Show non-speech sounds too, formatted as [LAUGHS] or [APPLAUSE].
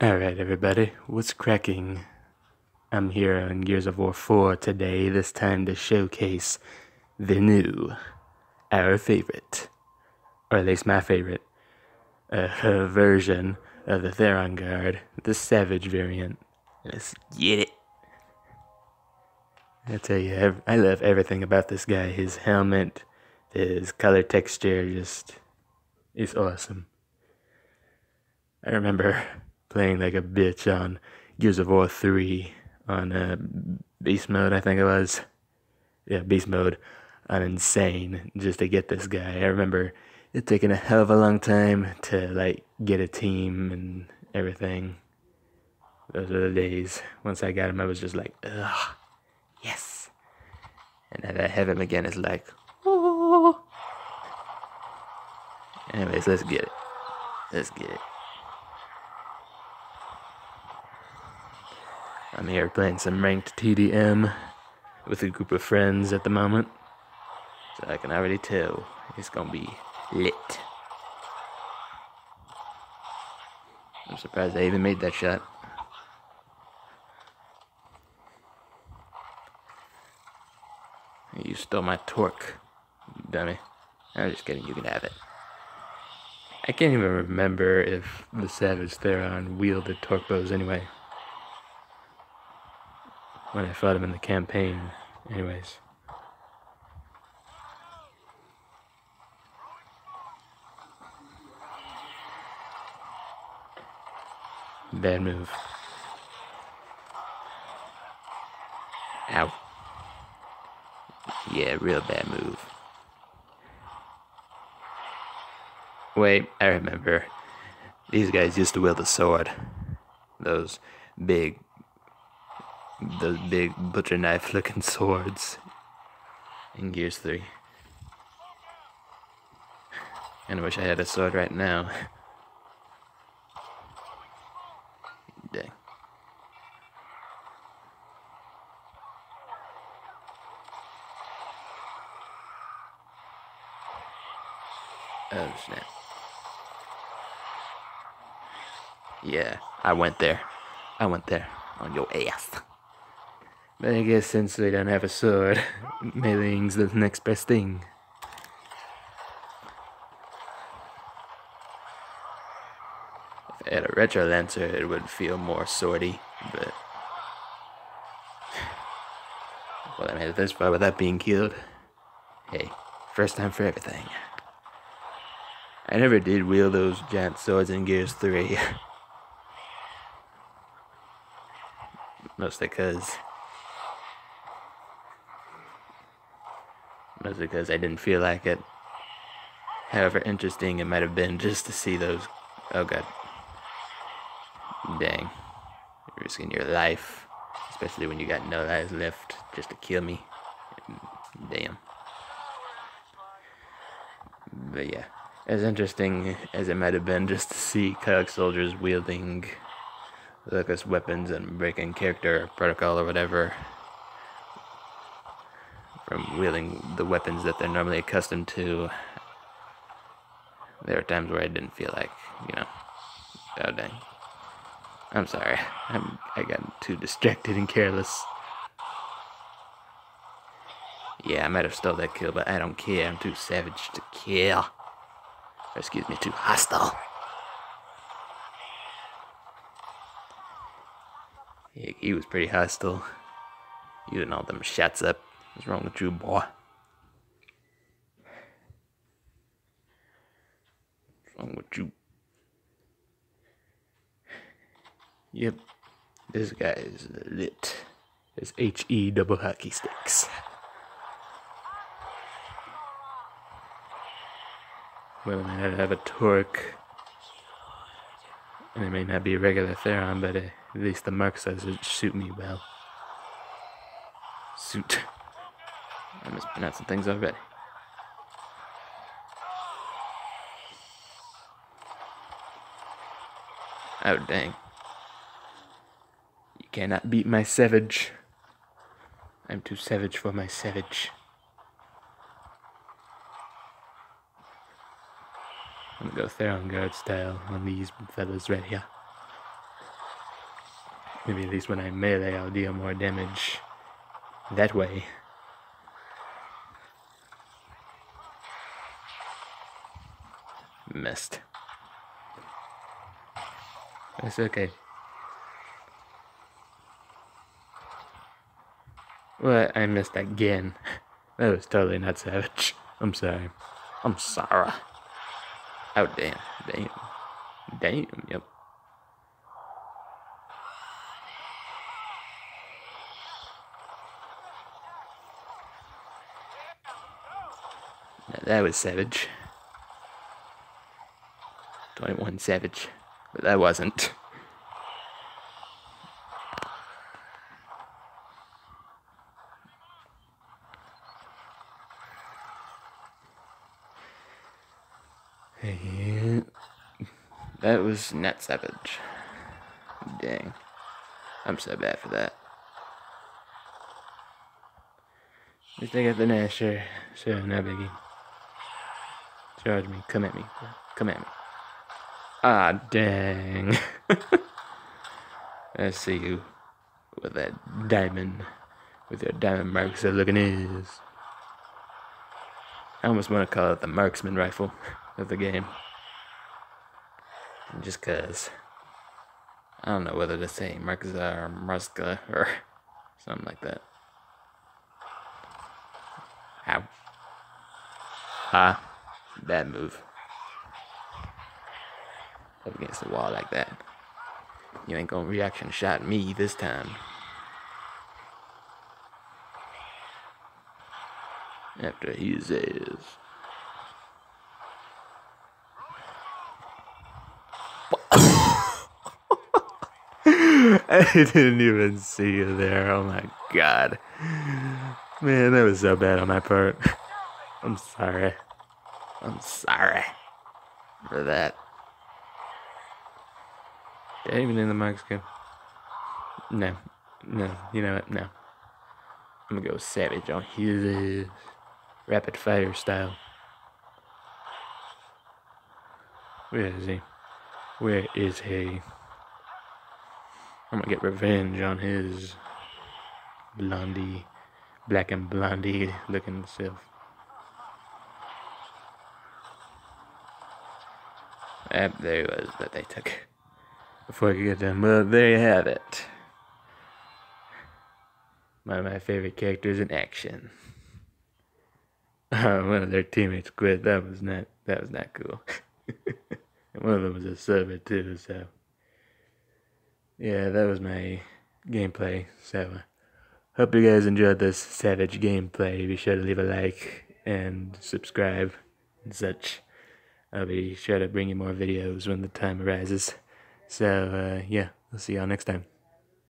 Alright, everybody, what's cracking? I'm here on Gears of War 4 today, this time to showcase the new, our favorite, or at least my favorite, uh, [LAUGHS] version of the Theron Guard, the Savage variant. Let's get it. I tell you, I love everything about this guy. His helmet, his color texture, just, is awesome. I remember playing like a bitch on Gears of War 3 on uh, Beast Mode, I think it was. Yeah, Beast Mode on Insane just to get this guy. I remember it taking a hell of a long time to like get a team and everything. Those were the days. Once I got him, I was just like, ugh, yes. And then I have him again, it's like, oh. Anyways, let's get it. Let's get it. I'm here playing some ranked TDM with a group of friends at the moment. So I can already tell it's gonna be lit. I'm surprised I even made that shot. You stole my torque, dummy. I'm just kidding, you can have it. I can't even remember if the Savage Theron wielded torque bows anyway when I fought him in the campaign. Anyways. Bad move. Ow. Yeah, real bad move. Wait, I remember. These guys used to wield a sword. Those big those big butcher knife looking swords in Gears 3. And I wish I had a sword right now. [LAUGHS] Dang. Oh snap. Yeah, I went there. I went there on your ass. But I guess since they don't have a sword, [LAUGHS] meleeing's the next best thing. If I had a retro lancer, it would feel more swordy, but. [SIGHS] Well, I made it this far without being killed. Hey, first time for everything. I never did wield those giant swords in Gears 3. [LAUGHS] Mostly because Mostly because I didn't feel like it. However interesting it might have been just to see those. Oh god. Dang. You're risking your life. Especially when you got no lives left just to kill me. Damn. But yeah. As interesting as it might have been just to see Kayak soldiers wielding Locust weapons and breaking character protocol or whatever from wielding the weapons that they're normally accustomed to. There are times where I didn't feel like, you know, oh dang. I'm sorry. I'm, I got too distracted and careless. Yeah, I might have stole that kill, but I don't care. I'm too savage to kill. Or excuse me, too hostile. He, he was pretty hostile. Using all them shots up. What's wrong with you, boy? What's wrong with you? Yep, this guy is lit. It's HE double hockey sticks. Well, I may not have a torque. And it may not be a regular Theron, but at least the mark it suit me well. Suit. I mispronouncing things already. Oh, dang. You cannot beat my savage. I'm too savage for my savage. I'm gonna go Theron Guard style on these fellas right here. Maybe at least when I melee, I'll deal more damage that way. Missed. It's okay. Well, I missed again. [LAUGHS] That was totally not savage. I'm sorry. I'm sorry. Oh, damn. Damn. Damn, yep. Now that was savage. 21 savage. But that wasn't. That was net savage. Dang. I'm so bad for that. At least I got the Gnasher, so no biggie. Charge me, come at me, come at me. Ah, dang. [LAUGHS] I see you with that diamond, with your diamond Markza looking is. I almost want to call it the marksman rifle of the game. Just cause I don't know whether to say Markza or Marska [LAUGHS] or something like that. Ow. Ah, bad move up against the wall like that. You ain't gonna reaction shot me this time. After he says. [LAUGHS] I didn't even see you there. Oh my god. Man, that was so bad on my part. I'm sorry. I'm sorry for that. Even in the Mexican. No. No. You know what? No. I'm gonna go savage on his uh, rapid fire style. Where is he? Where is he? I'm gonna get revenge on his blondie, black and blondie looking self. Yep, there he was, but they took before I could get done. But there you have it. One of my favorite characters in action. [LAUGHS] One of their teammates quit. That was not that was not cool. [LAUGHS] one of them was a server too, so yeah, that was my gameplay. So uh, hope you guys enjoyed this savage gameplay. Be sure to leave a like and subscribe and such. I'll be sure to bring you more videos when the time arises. So, uh, yeah, I'll see y'all next time.